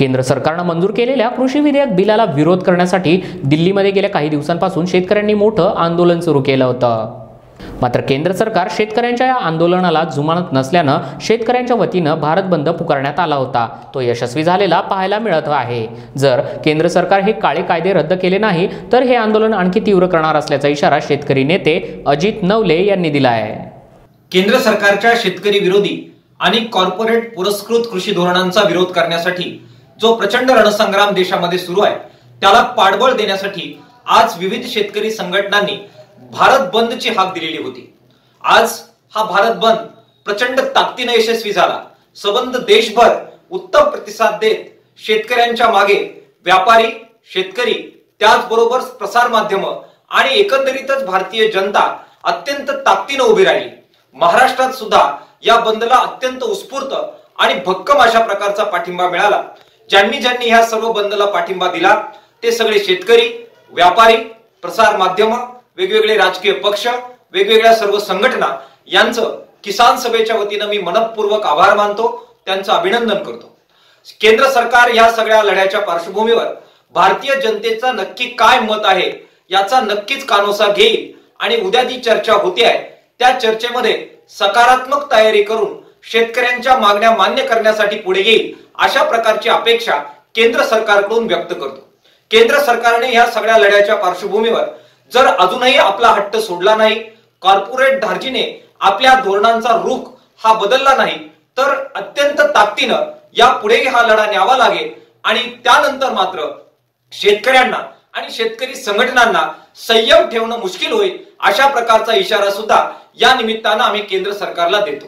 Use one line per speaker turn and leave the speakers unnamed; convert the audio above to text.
केंद्र सरकारनं मंजूर केलेल्या कृषी विधेयक बिलाला विरोध करण्यासाठी दिल्लीमध्ये गेल्या काही दिवसांपासून शेतकऱ्यांनी मोठं आंदोलन सुरू केलं होतं. मात्र केंद्र सरकार शेतकऱ्यांच्या या आंदोलनाला जुमानत नसल्यानं शेतकऱ्यांच्या वतीनं भारत बंद पुकारण्यात आला होता. तो यशस्वी झालेला पाहायला मिळत आहे. जर केंद्र सरकार हे काळे कायदे रद्द केले नाही तर हे आंदोलन आणखी तीव्र करणार असल्याचा इशारा शेतकरी नेते अजित नवले यांनी दिला आहे
केंद्र सरकारच्या शेतकरी विरोधी आणि कॉर्पोरेट पुरस्कृत कृषी धोरणांचा विरोध करण्यासाठी जो प्रचंड रणसंग्राम देशामध्ये सुरू आहे त्याला पाठबळ देण्यासाठी आज विविध शेतकरी संघटनांनी भारत बंदची हाक दिलेली होती. आज हा भारत बंद प्रचंड ताकदीने यशस्वी झाला. सबंध देशभर उत्तम प्रतिसाद देत शेतकऱ्यांच्या मागे व्यापारी शेतकरी त्याचबरोबर प्रसार माध्यम आणि एकंदरीतच भारतीय जनता अत्यंत ताकदीनं उभी राहिली. महाराष्ट्रात सुद्धा या बंदला अत्यंत उत्स्फूर्त आणि भक्कम अशा प्रकारचा पाठिंबा मिळाला. ज्यांनी ज्यांनी ह्या सर्व बंदला पाठिंबा दिला ते सगळे शेतकरी व्यापारी प्रसार माध्यम वेगवेगळे राजकीय पक्ष वेगवेगळ्या सर्व संघटना यांचं किसान सभेच्या वतीनं मी मनपूर्वक आभार मानतो त्यांचं अभिनंदन करतो. केंद्र सरकार या सगळ्या लढ्याच्या पार्श्वभूमीवर भारतीय जनतेचा नक्की काय मत आहे याचा नक्कीच कानोसा घेईल आणि उद्या जी चर्चा होते आहे त्या चर्चेमध्ये सकारात्मक तयारी करून शेतकऱ्यांच्या मागण्या मान्य करण्यासाठी पुढे येईल अशा प्रकारची अपेक्षा केंद्र सरकारकडून व्यक्त करतो. केंद्र सरकारने या सगळ्या लढ्याच्या पार्श्वभूमीवर जर अजूनही आपला हट्ट सोडला नाही कॉर्पोरेट धार्जीने आपल्या धोरणांचा रुख हा बदलला नाही तर अत्यंत ताकदीनं या पुढेही हा लढा न्यावा लागेल आणि त्यानंतर मात्र शेतकऱ्यांना आणि शेतकरी संघटनांना संयम ठेवणं मुश्किल होईल अशा प्रकारचा इशारा सुद्धा या निमित्तानं आम्ही केंद्र सरकारला देतो.